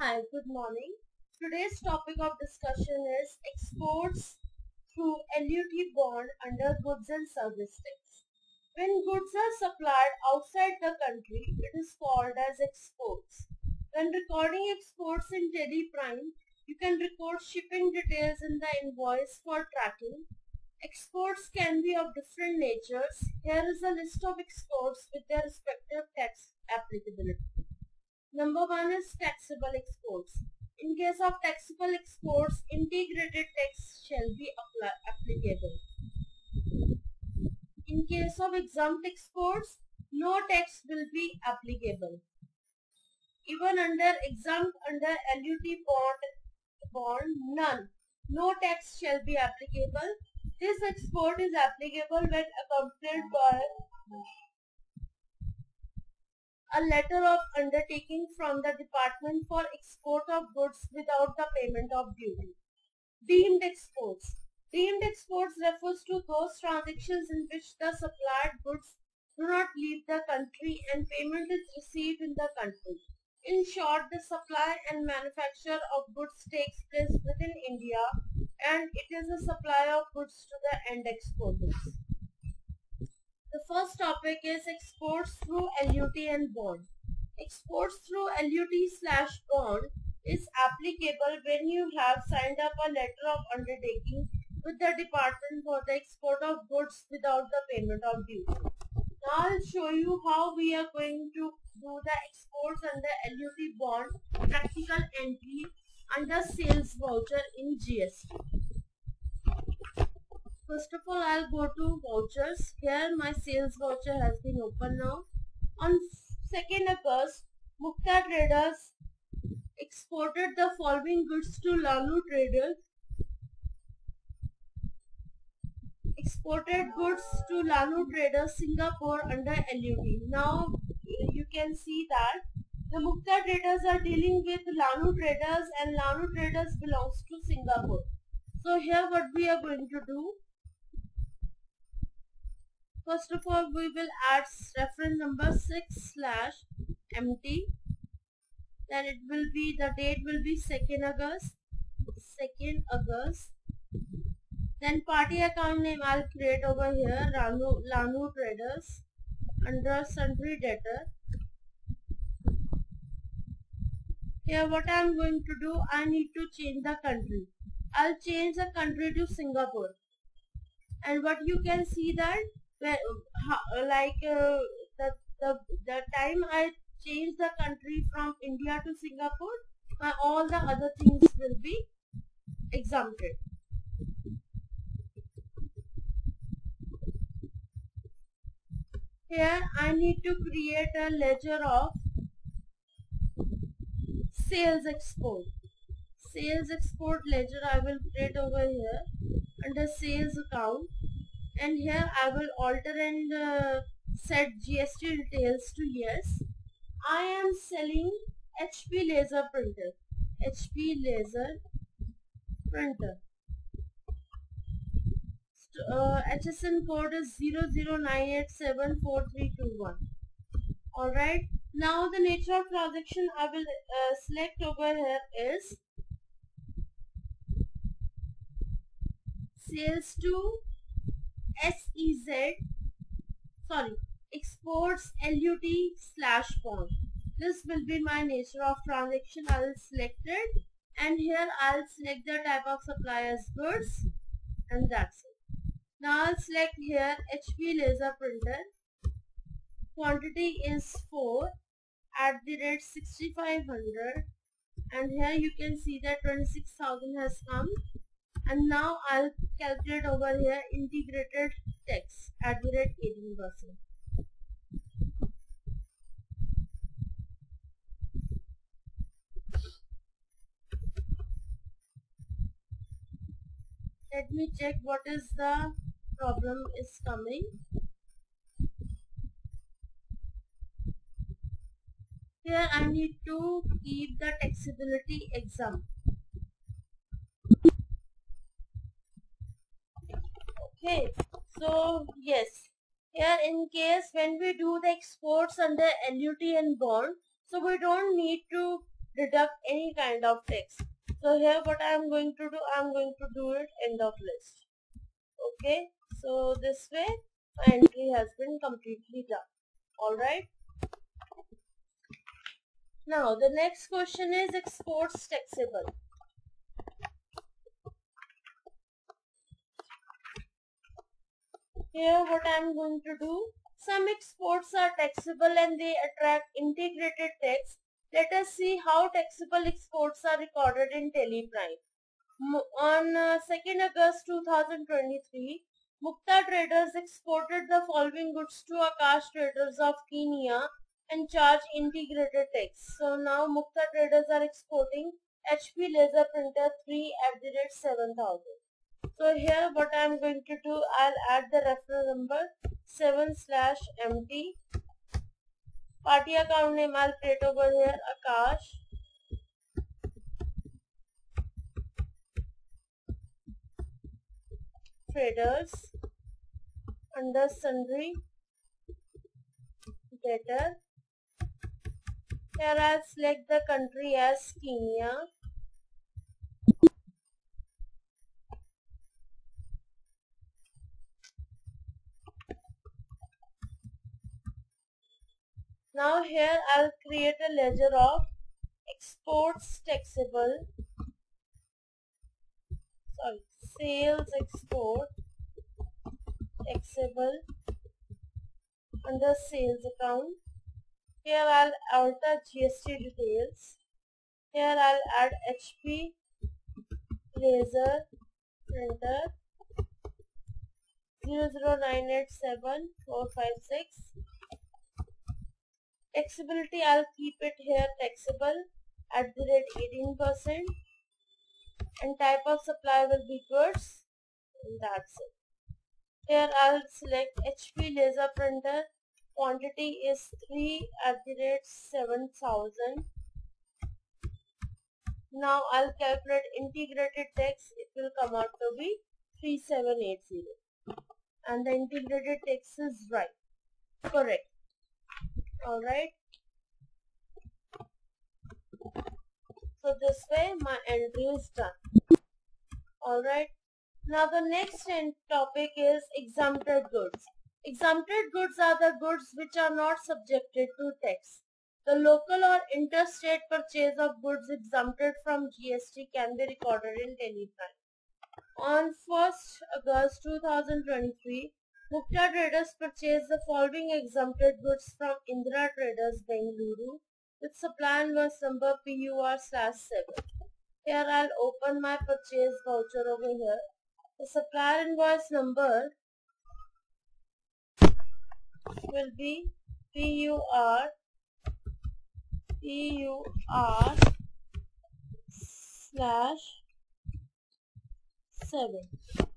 Hi, good morning. Today's topic of discussion is exports through LUT bond under goods and service tax. When goods are supplied outside the country, it is called as exports. When recording exports in Tally Prime, you can record shipping details in the invoice for tracking. Exports can be of different natures. Here is a list of exports with their respective tax applicability. Number one is taxable exports. In case of taxable exports, integrated tax shall be applicable. In case of exempt exports, no tax will be applicable. Even under exempt under LUT bond, bond none, no tax shall be applicable. This export is applicable when accompanied by a letter of undertaking from the Department for export of goods without the payment of duty. Deemed exports. Deemed exports refers to those transactions in which the supplied goods do not leave the country and payment is received in the country. In short, the supply and manufacture of goods takes place within India and it is a supply of goods to the end exporters. First topic is exports through LUT and bond. Exports through LUT slash bond is applicable when you have signed up a letter of undertaking with the department for the export of goods without the payment of duty. Now I'll show you how we are going to do the exports under LUT bond practical entry under sales voucher in GST. First of all, I'll go to vouchers. Here my sales voucher has been opened now. On 2nd August, Mukta Traders exported the following goods to Lalu Traders. Exported goods to Lalu Traders Singapore under LUT. Now you can see that the Mukta Traders are dealing with Lanu Traders and Lanu Traders belongs to Singapore. So here what we are going to do First of all, we will add reference number 6 slash empty. Then it will be, the date will be 2nd August. 2nd August. Then party account name I'll create over here, Lanu, Lanu Traders under sundry debtor. Here what I am going to do, I need to change the country. I'll change the country to Singapore. And what you can see that like uh, the, the the time I change the country from India to Singapore, my, all the other things will be exempted. Here I need to create a ledger of sales export. Sales export ledger I will create over here under sales account and here I will alter and uh, set GST details to yes. I am selling HP laser printer. HP laser printer. Uh, HSN code is 0098743321. Alright. Now the nature of transaction I will uh, select over here is sales to SEZ, sorry, exports LUT slash bond. This will be my nature of transaction. I will select it and here I'll select the type of supplier as goods and that's it. Now I'll select here HP laser printer. Quantity is 4 at the rate 6500 and here you can see that 26,000 has come and now I'll calculate over here integrated tax at the rate 18 percent. Let me check what is the problem is coming. Here I need to keep the taxability exempt. Okay so yes here in case when we do the exports under LUT and bond so we don't need to deduct any kind of tax. So here what I am going to do, I am going to do it end of list. Okay, so this way my entry has been completely done. Alright. Now the next question is exports taxable. Here what I am going to do, some exports are taxable and they attract integrated tax. Let us see how taxable exports are recorded in Tally Prime. On uh, 2nd August 2023, Mukta Traders exported the following goods to Akash Traders of Kenya and charged integrated tax. So now Mukta Traders are exporting HP laser printer 3 at the rate 7000. So here what I am going to do, I'll add the reference number 7 slash MT. Party account name I'll create over here Akash. Traders under sundry debtor. Here I'll select the country as Kenya. Now here I'll create a ledger of exports taxable, sorry, sales export taxable under sales account. Here I'll alter GST details. Here I'll add HP laser printer 00987 Taxability, I'll keep it here taxable at the rate 18% and type of supply will be goods and that's it. Here I'll select HP laser printer, quantity is 3 at the rate 7000. Now I'll calculate integrated tax, it will come out to be 3780 and the integrated tax is right, correct alright so this way my entry is done. Alright now the next topic is exempted goods. Exempted goods are the goods which are not subjected to tax. The local or interstate purchase of goods exempted from GST can be recorded in any time. On 1st August 2023, Mukta Traders purchased the following exempted goods from Indra Traders Bengaluru with supply invoice number PUR slash 7. Here I'll open my purchase voucher over here. The supplier invoice number will be PUR PUR slash 7.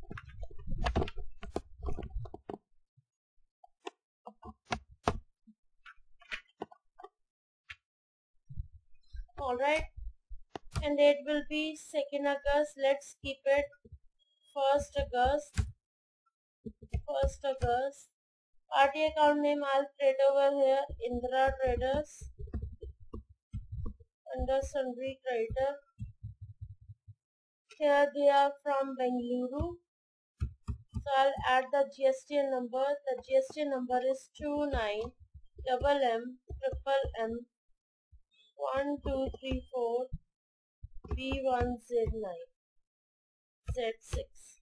Alright and it will be 2nd August. Let's keep it 1st August. 1st August. Party account name I'll trade over here. Indra Traders. Under sundry creditor here they are from Bengaluru. So I'll add the GST number. The GST number is 29 double M triple M one two three four B one Z nine Z six.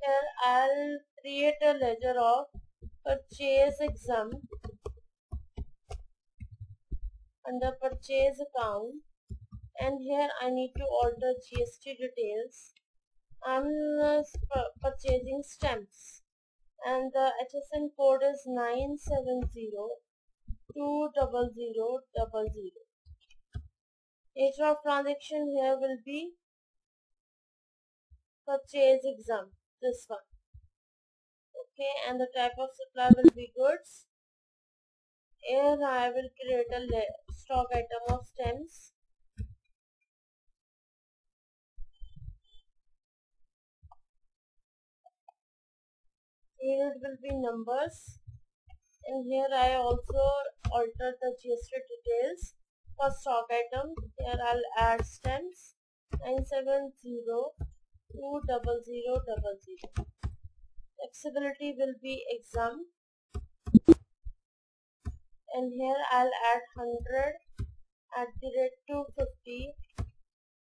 Here I'll create a ledger of purchase exempt under purchase account and here I need to alter GST details. I'm uh, purchasing stamps and the HSN code is 970 Nature of transaction here will be purchase exempt, this one. Okay, and the type of supply will be goods. Here I will create a stock item of stamps it will be numbers. And here I also alter the GST details. For stock item here I'll add stamps 970 Taxability will be exempt. And here I'll add 100 at the rate 250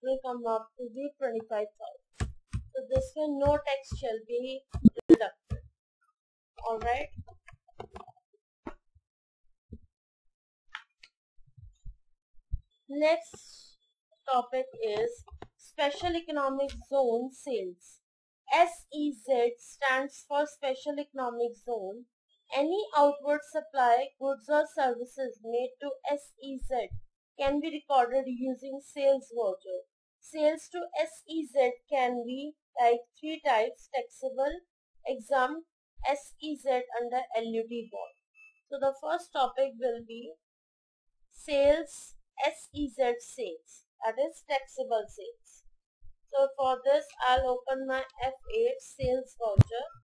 will come up to the 25,000. So this way no tax shall be deducted. Alright. Next topic is Special Economic Zone Sales. SEZ stands for Special Economic Zone. Any outward supply, goods or services made to SEZ can be recorded using sales voucher. Sales to SEZ can be like three types taxable, exempt, SEZ under LUT bond. So the first topic will be sales, SEZ sales that is taxable sales. So for this I'll open my F8 sales voucher